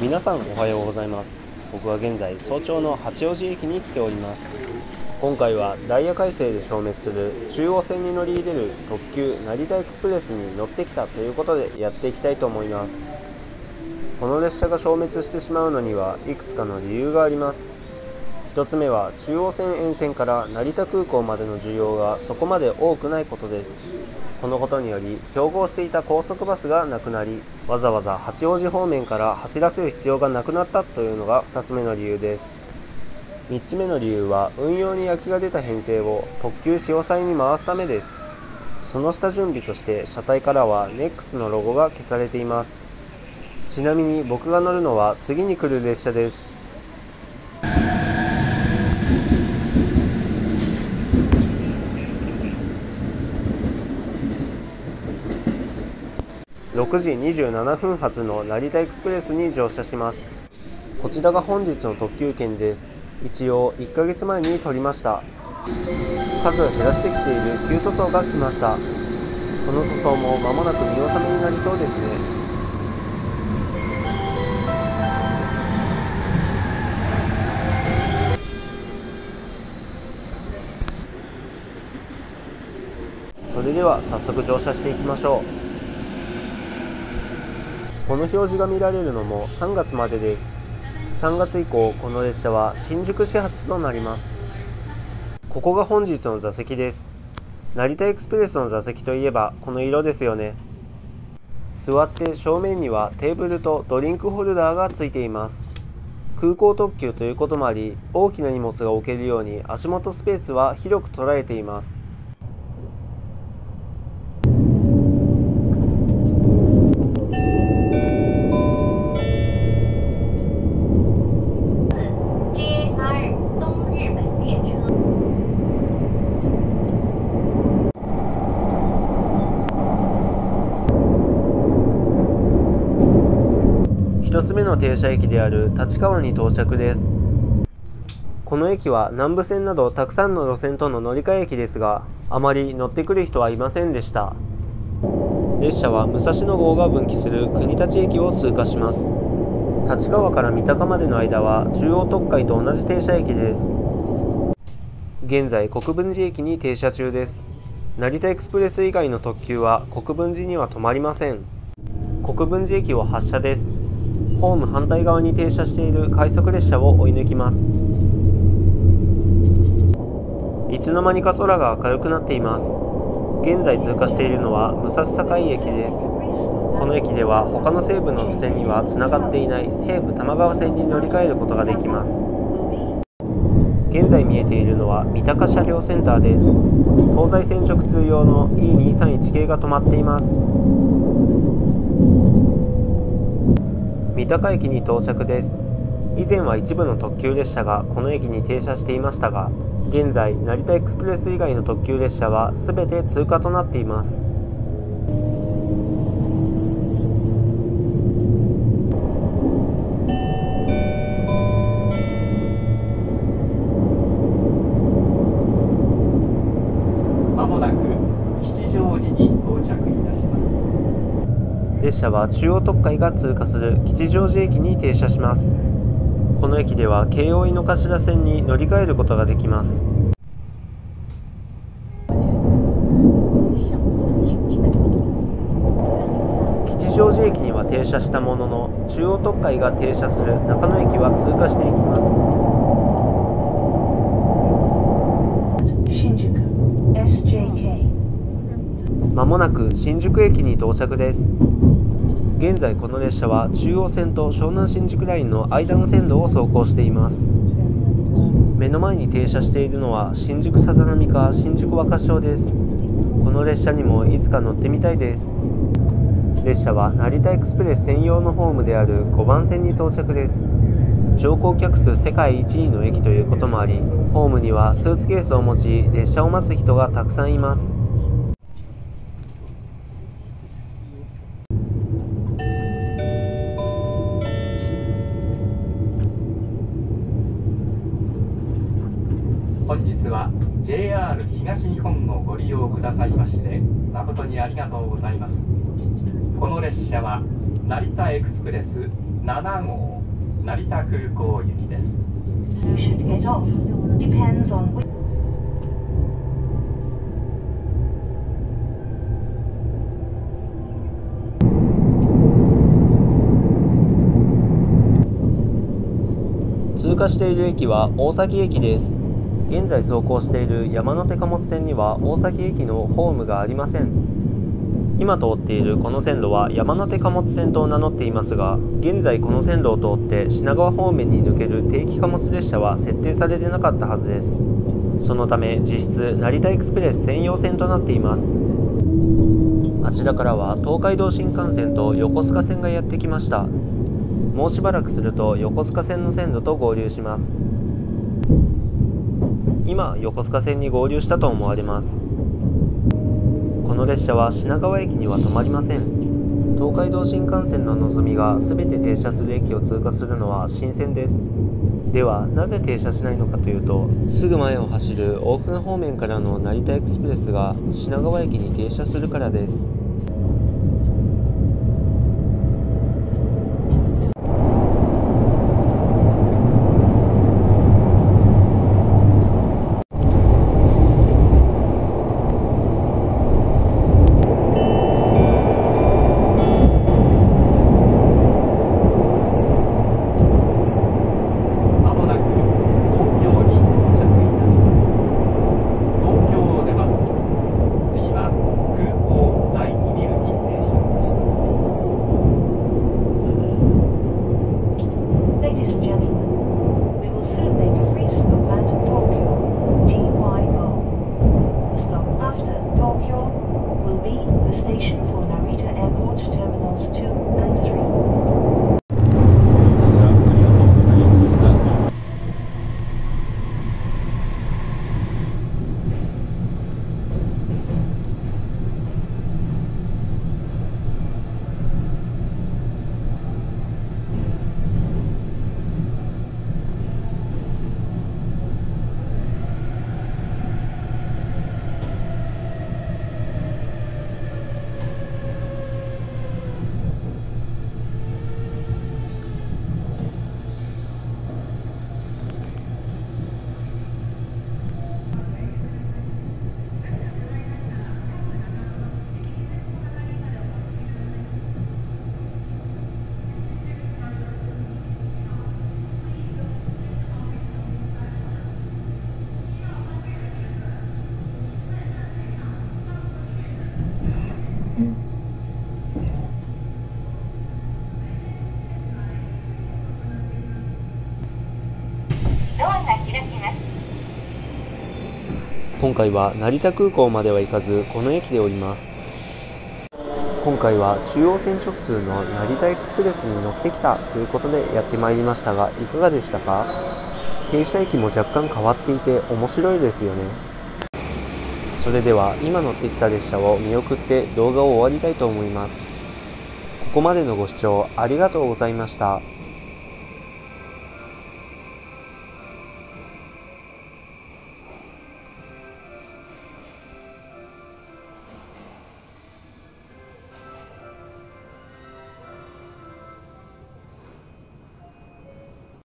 皆さんおはようございます。僕は現在早朝の八王子駅に来ております。今回はダイヤ改正で消滅する中央線に乗り入れる特急成田エクスプレスに乗ってきたということでやっていきたいと思います。この列車が消滅してしまうのにはいくつかの理由があります。1つ目は中央線沿線から成田空港までの需要がそこまで多くないことです。このことにより競合していた高速バスがなくなりわざわざ八王子方面から走らせる必要がなくなったというのが2つ目の理由です。3つ目の理由は運用に焼きが出た編成を特急潮祭に回すためです。その下準備として車体からは NEX のロゴが消されています。ちなみに僕が乗るのは次に来る列車です。6時27分発の成田エクスプレスに乗車します。こちらが本日の特急券です。一応1ヶ月前に取りました。数を減らしてきている旧塗装が来ました。この塗装も間もなく見納めになりそうですね。それでは早速乗車していきましょう。この表示が見られるのも3月までです。3月以降この列車は新宿始発となります。ここが本日の座席です。成田エクスプレスの座席といえばこの色ですよね。座って正面にはテーブルとドリンクホルダーがついています。空港特急ということもあり大きな荷物が置けるように足元スペースは広く捉えています。1つ目の停車駅である立川に到着です。この駅は南武線などたくさんの路線との乗り換え駅ですがあまり乗ってくる人はいませんでした。列車は武蔵野号が分岐する国立駅を通過します。立川から三鷹までの間は中央特快と同じ停車駅です。現在国分寺駅に停車中です。成田エクスプレス以外の特急は国分寺には止まりません。国分寺駅を発車です。ホーム反対側に停車している快速列車を追い抜きます。いつの間にか空が明るくなっています。現在通過しているのは武蔵境駅です。この駅では他の西部の路線にはつながっていない西武玉川線に乗り換えることができます。現在見えているのは三鷹車両センターです。東西線直通用の E231 系が止まっています。三鷹駅に到着です。以前は一部の特急列車がこの駅に停車していましたが現在成田エクスプレス以外の特急列車は全て通過となっています。列車は中央特快が通過する吉祥寺駅に停車します。この駅では京王井の頭線に乗り換えることができます。吉祥寺駅には停車したものの中央特快が停車する中野駅は通過していきます。まもなく新宿駅に到着です現在この列車は中央線と湘南新宿ラインの間の線路を走行しています。目の前に停車しているのは新宿さざ波か新宿若潮です。この列車にもいつか乗ってみたいです。列車は成田エクスプレス専用のホームである5番線に到着です。乗降客数世界1位の駅ということもありホームにはスーツケースを持ち列車を待つ人がたくさんいます。は JR 東日本をご利用くださいまして誠にありがとうございますこの列車は成田エクスプレス7号成田空港行きです You should get off. Depends on which. 通過している駅は大崎駅です現在走行している山手貨物線には大崎駅のホームがありません。今通っているこの線路は山手貨物線と名乗っていますが現在この線路を通って品川方面に抜ける定期貨物列車は設定されてなかったはずです。そのため実質成田エクスプレス専用線となっています。あちらからは東海道新幹線と横須賀線がやってきました。もうしばらくすると横須賀線の線路と合流します。今横須賀線に合流したと思われます。この列車は品川駅には止まりません。東海道新幹線ののぞみが全て停車する駅を通過するのは新線です。ではなぜ停車しないのかというとすぐ前を走る大船方面からの成田エクスプレスが品川駅に停車するからです。今回は成田空港までは行かずこの駅で降ります。今回は中央線直通の成田エクスプレスに乗ってきたということでやってまいりましたがいかがでしたか？停車駅も若干変わっていて面白いですよね。それでは今乗ってきた列車を見送って動画を終わりたいと思います。ここまでのご視聴ありがとうございました。